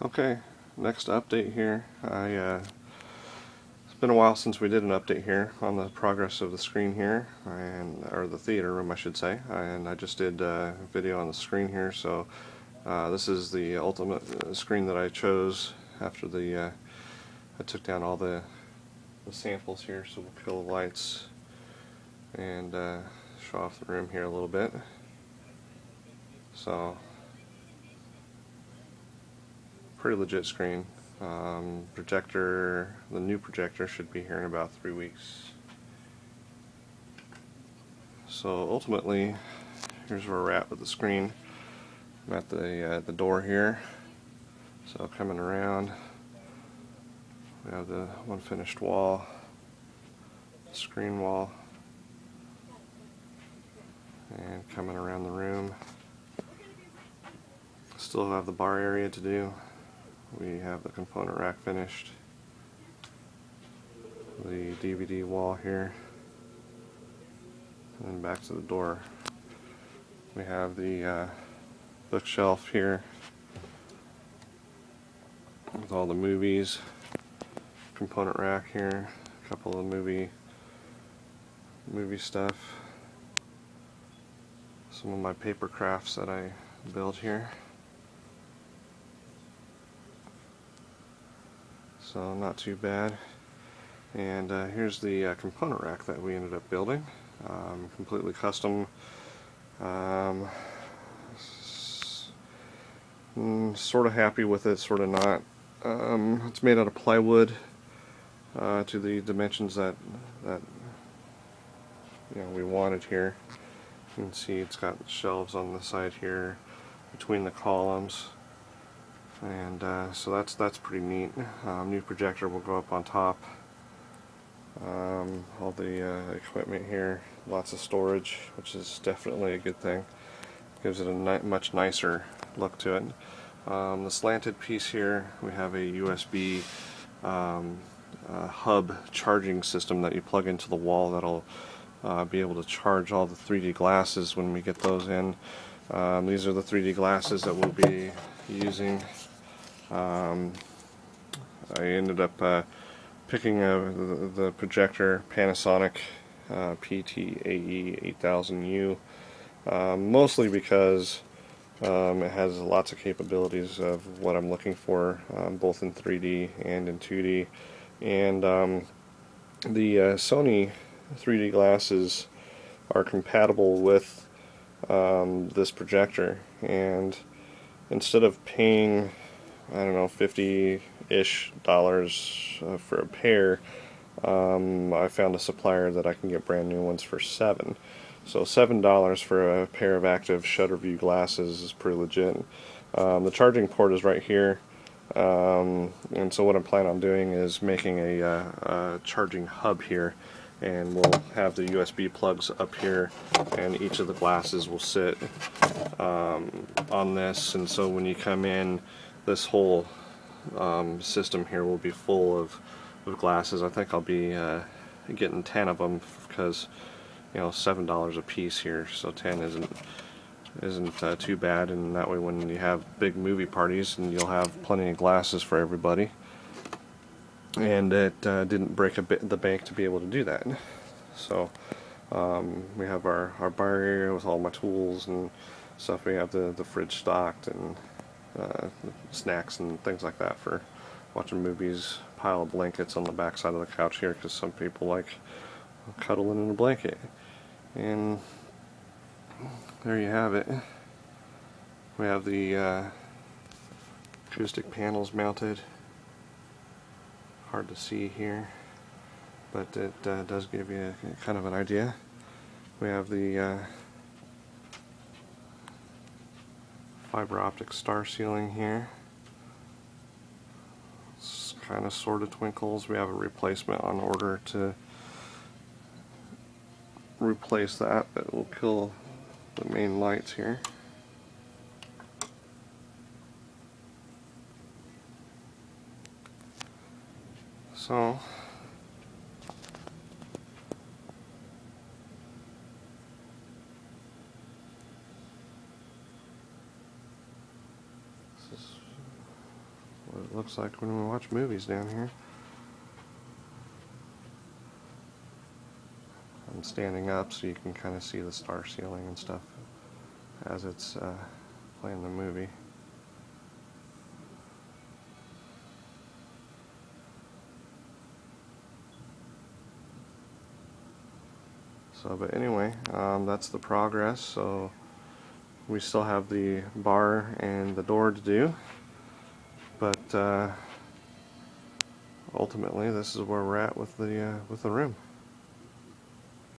Okay, next update here. I uh, It's been a while since we did an update here on the progress of the screen here, and or the theater room I should say, and I just did uh, a video on the screen here, so uh, this is the ultimate uh, screen that I chose after the uh, I took down all the, the samples here, so we'll kill the lights and uh, show off the room here a little bit. So pretty legit screen. Um, projector, the new projector should be here in about three weeks. So ultimately, here's where we're at with the screen. I'm at the uh, the door here. So coming around, we have the one finished wall, screen wall, and coming around the room. Still have the bar area to do. We have the component rack finished. The DVD wall here. And then back to the door. We have the uh, bookshelf here with all the movies. Component rack here. A couple of movie movie stuff. Some of my paper crafts that I built here. So not too bad. And uh, here's the uh, component rack that we ended up building, um, completely custom. Um, mm, sort of happy with it, sort of not. Um, it's made out of plywood uh, to the dimensions that that you know we wanted here. You can see it's got shelves on the side here between the columns and uh, so that's that's pretty neat. Um, new projector will go up on top. Um, all the uh, equipment here, lots of storage, which is definitely a good thing. Gives it a ni much nicer look to it. Um, the slanted piece here, we have a USB um, uh, hub charging system that you plug into the wall that'll uh, be able to charge all the 3D glasses when we get those in. Um, these are the 3D glasses that we'll be using um, I ended up uh, picking a, the, the, projector Panasonic uh, PTAE 8000U um, mostly because um, it has lots of capabilities of what I'm looking for um, both in 3D and in 2D and um, the uh, Sony 3D glasses are compatible with this projector. And instead of paying I don't know, 50-ish dollars uh, for a pair, um, I found a supplier that I can get brand new ones for seven. So seven dollars for a pair of active shutter view glasses is pretty legit. Um, the charging port is right here, um, and so what I'm planning on doing is making a, uh, a charging hub here, and we'll have the USB plugs up here, and each of the glasses will sit um, on this, and so when you come in this whole um, system here will be full of, of glasses. I think I'll be uh, getting 10 of them because you know seven dollars a piece here so 10 isn't isn't uh, too bad and that way when you have big movie parties and you'll have plenty of glasses for everybody. And it uh, didn't break a bit the bank to be able to do that. So um, we have our, our bar area with all my tools and stuff. We have the, the fridge stocked and uh, snacks and things like that for watching movies. Pile of blankets on the back side of the couch here because some people like cuddling in a blanket. And there you have it. We have the uh, acoustic panels mounted. Hard to see here, but it uh, does give you kind of an idea. We have the uh, fiber optic star ceiling here. It's kind of sort of twinkles. We have a replacement on order to replace that that will kill the main lights here. So it looks like when we watch movies down here. I'm standing up so you can kind of see the star ceiling and stuff as it's uh, playing the movie. So, but anyway, um, that's the progress. So we still have the bar and the door to do, but uh, ultimately, this is where we're at with the uh, with the room.